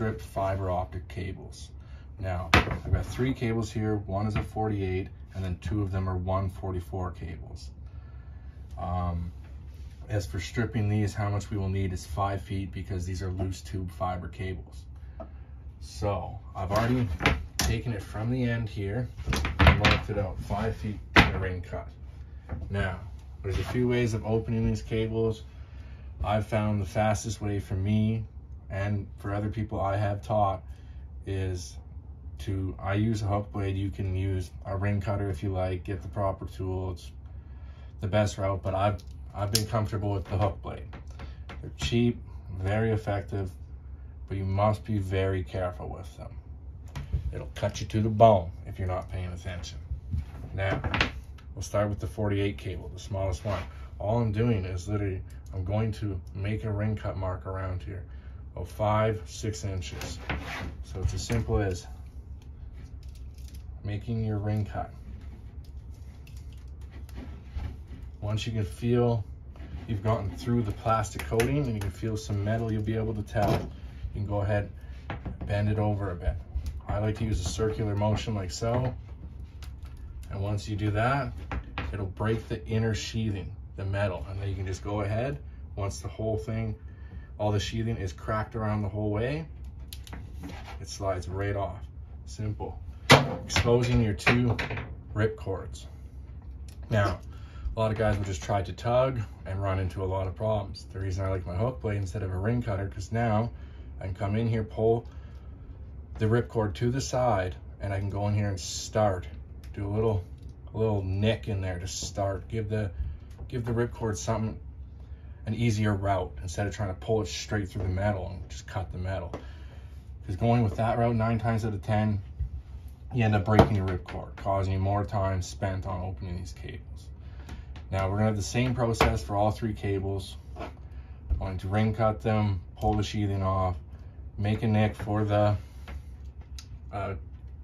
how to strip fiber optic cables. Now, I've got three cables here. One is a 48, and then two of them are 144 cables. Um, as for stripping these, how much we will need is five feet because these are loose tube fiber cables. So, I've already taken it from the end here and marked it out five feet in a ring cut. Now, there's a few ways of opening these cables. I've found the fastest way for me and for other people I have taught is to, I use a hook blade. You can use a ring cutter if you like, get the proper tool. It's the best route, but I've, I've been comfortable with the hook blade. They're cheap, very effective, but you must be very careful with them. It'll cut you to the bone if you're not paying attention. Now, we'll start with the 48 cable, the smallest one. All I'm doing is literally, I'm going to make a ring cut mark around here of five, six inches. So it's as simple as making your ring cut. Once you can feel you've gotten through the plastic coating and you can feel some metal, you'll be able to tell. You can go ahead, bend it over a bit. I like to use a circular motion like so. And once you do that, it'll break the inner sheathing, the metal. And then you can just go ahead, once the whole thing, all the sheathing is cracked around the whole way, it slides right off. Simple. Exposing your two rip cords. Now, a lot of guys will just try to tug and run into a lot of problems. The reason I like my hook blade instead of a ring cutter, because now I can come in here, pull the ripcord to the side, and I can go in here and start. Do a little, a little nick in there to start. Give the, give the ripcord something, an easier route instead of trying to pull it straight through the metal and just cut the metal. Because going with that route, nine times out of 10, you end up breaking your ripcord, causing more time spent on opening these cables. Now we're gonna have the same process for all three cables. I'm going to ring cut them, pull the sheathing off, make a nick for the uh,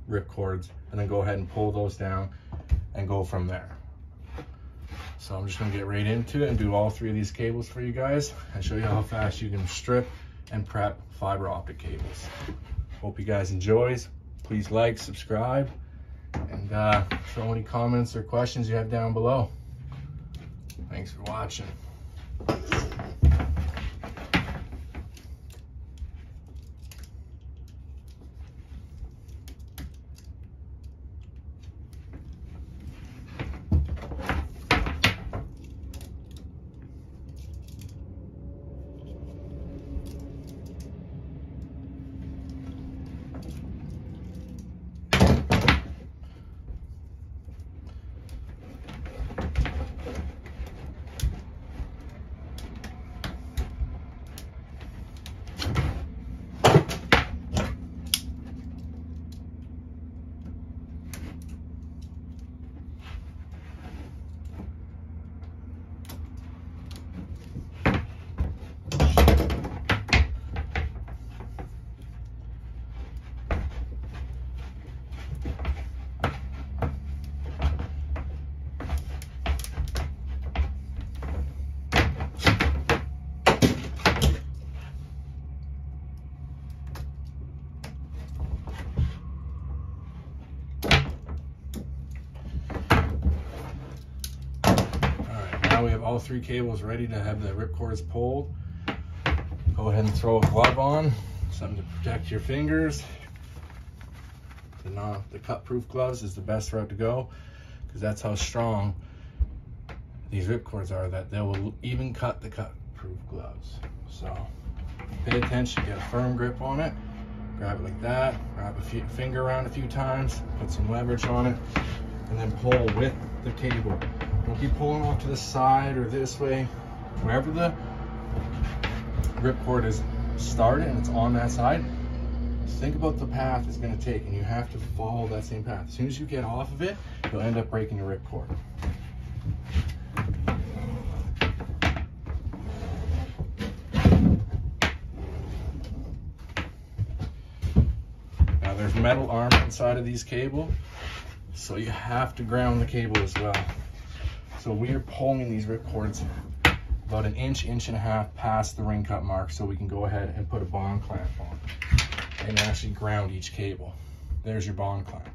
rip cords, and then go ahead and pull those down and go from there. So I'm just gonna get right into it and do all three of these cables for you guys and show you how fast you can strip and prep fiber optic cables. Hope you guys enjoys. Please like, subscribe, and uh, throw any comments or questions you have down below. Thanks for watching. Now we have all three cables ready to have the rip cords pulled. Go ahead and throw a glove on, something to protect your fingers. The, non, the cut proof gloves is the best route to go because that's how strong these rip cords are that they will even cut the cut proof gloves. So pay attention, get a firm grip on it, grab it like that, grab a few, finger around a few times, put some leverage on it, and then pull with the cable. Don't keep pulling off to the side or this way. Wherever the rip cord is started and it's on that side, think about the path it's gonna take and you have to follow that same path. As soon as you get off of it, you'll end up breaking your rip cord. Now there's metal arm inside of these cable, so you have to ground the cable as well. So we are pulling these rip cords about an inch, inch and a half past the ring cut mark so we can go ahead and put a bond clamp on and actually ground each cable. There's your bond clamp.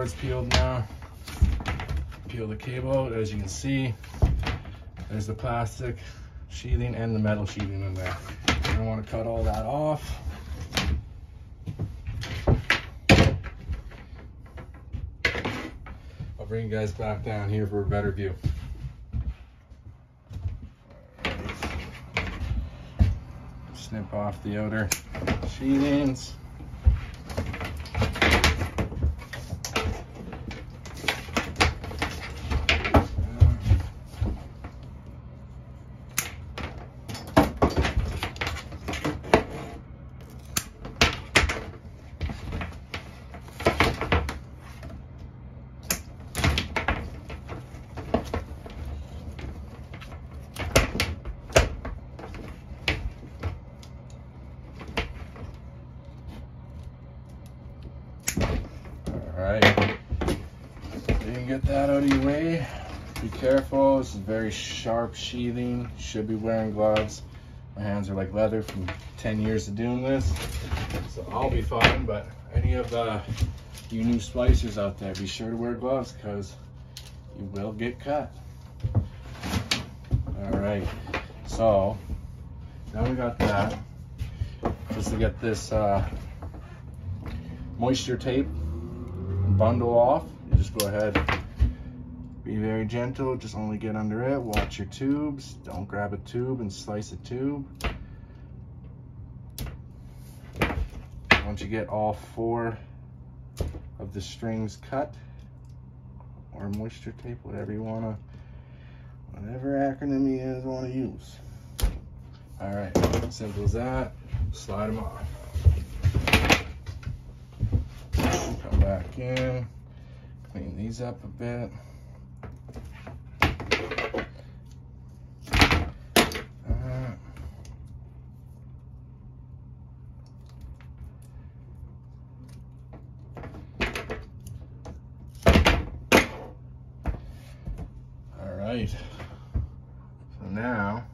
Cords peeled now. Peel the cable out, as you can see. There's the plastic sheathing and the metal sheathing in there. You're gonna wanna cut all that off. I'll bring you guys back down here for a better view. Snip off the outer sheathings. right. You can get that out of your way. Be careful, this is very sharp sheathing. Should be wearing gloves. My hands are like leather from 10 years of doing this. So I'll be fine, but any of uh, you new splicers out there, be sure to wear gloves because you will get cut. All right, so now we got that. Just to get this uh, moisture tape bundle off, you just go ahead, be very gentle, just only get under it, watch your tubes, don't grab a tube and slice a tube. Once you get all four of the strings cut, or moisture tape, whatever you wanna, whatever acronym you guys wanna use. All right, simple as that, slide them off. Come back in, clean these up a bit. Uh, All right, so now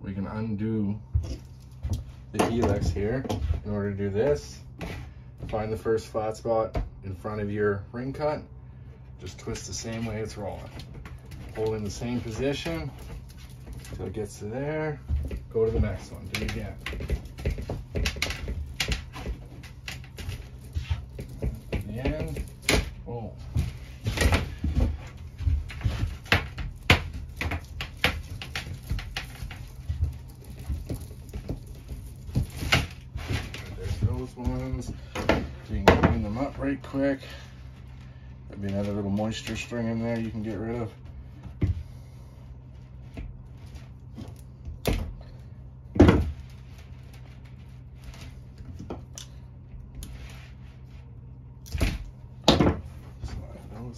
we can undo the helix here in order to do this. Find the first flat spot in front of your ring cut. Just twist the same way it's rolling. Hold in the same position until it gets to there. Go to the next one, do it again. The end, boom. Ones. You can clean them up right quick. There'll be another little moisture string in there you can get rid of.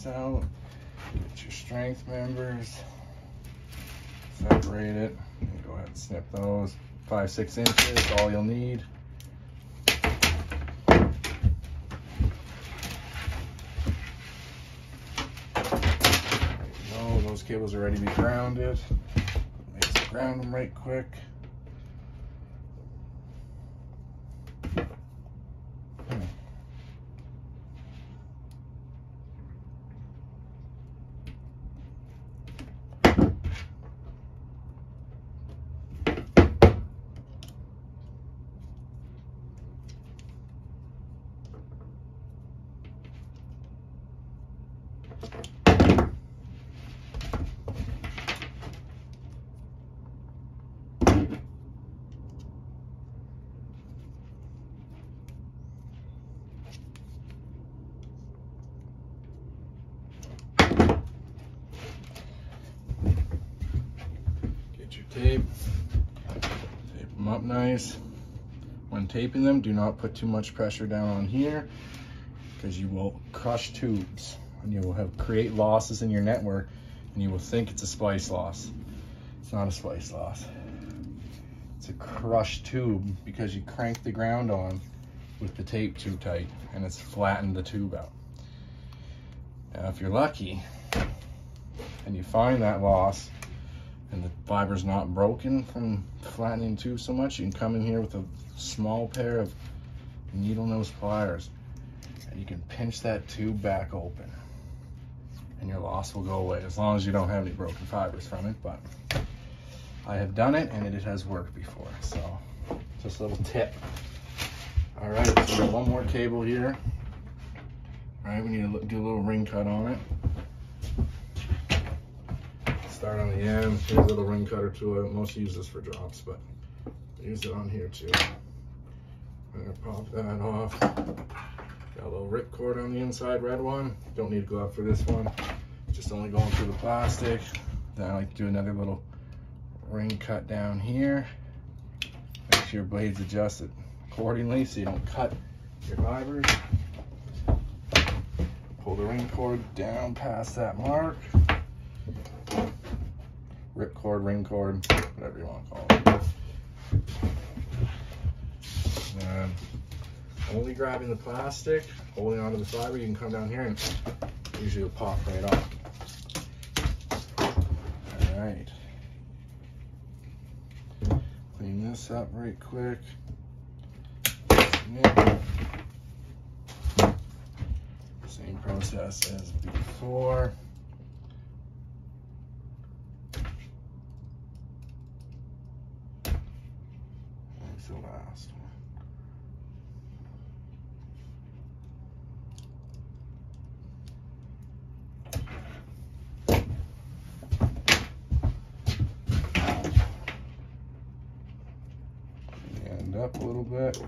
Out. Get your strength members. Separate it. Go ahead and snip those. Five, six inches, all you'll need. There you go. Cables are ready to be grounded. Let's ground them right quick. tape. Tape them up nice. When taping them, do not put too much pressure down on here because you will crush tubes and you will have create losses in your network and you will think it's a splice loss. It's not a splice loss. It's a crushed tube because you crank the ground on with the tape too tight and it's flattened the tube out. Now, if you're lucky and you find that loss, and the fiber's not broken from flattening tube so much, you can come in here with a small pair of needle nose pliers and you can pinch that tube back open and your loss will go away as long as you don't have any broken fibers from it. But I have done it and it has worked before. So just a little tip. All right, so one more cable here. All right, we need to do a little ring cut on it start on the end. Here's a little ring cutter tool. it. Mostly use this for drops, but use it on here too. I'm gonna pop that off. Got a little rip cord on the inside, red one. Don't need a glove for this one. Just only going through the plastic. Then I like to do another little ring cut down here. Make sure your blade's adjusted accordingly so you don't cut your fibers. Pull the ring cord down past that mark rip cord, ring cord, whatever you want to call it. And only grabbing the plastic, holding onto the fiber, you can come down here and usually it'll pop right off. All right. Clean this up right quick. Same process as before. The last one. Up a little bit.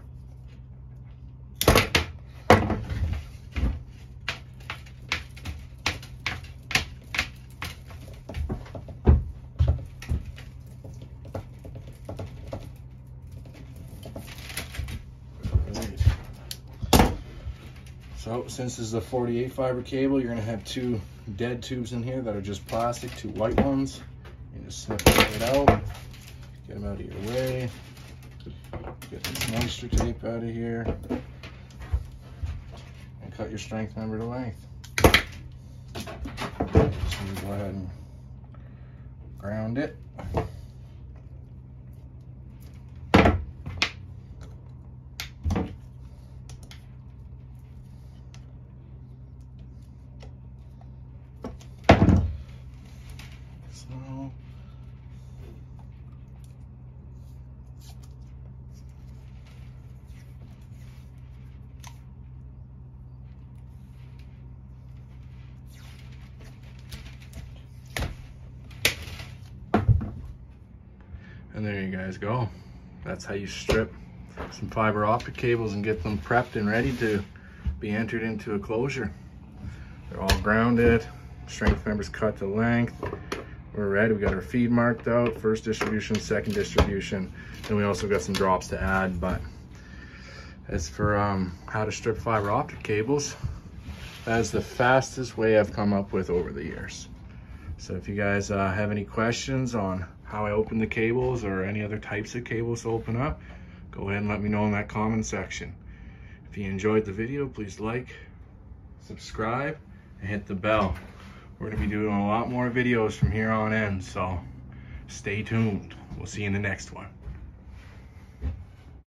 So since this is a 48 fiber cable, you're gonna have two dead tubes in here that are just plastic, two white ones. You just snip it out, get them out of your way. Get this moisture tape out of here. And cut your strength member to length. Go ahead and ground it. And there you guys go. That's how you strip some fiber optic cables and get them prepped and ready to be entered into a closure. They're all grounded, strength members cut to length. We're ready, we got our feed marked out, first distribution, second distribution. Then we also got some drops to add, but as for um, how to strip fiber optic cables, that is the fastest way I've come up with over the years. So if you guys uh, have any questions on how I open the cables or any other types of cables to open up, go ahead and let me know in that comment section. If you enjoyed the video, please like, subscribe, and hit the bell. We're gonna be doing a lot more videos from here on in, so stay tuned. We'll see you in the next one.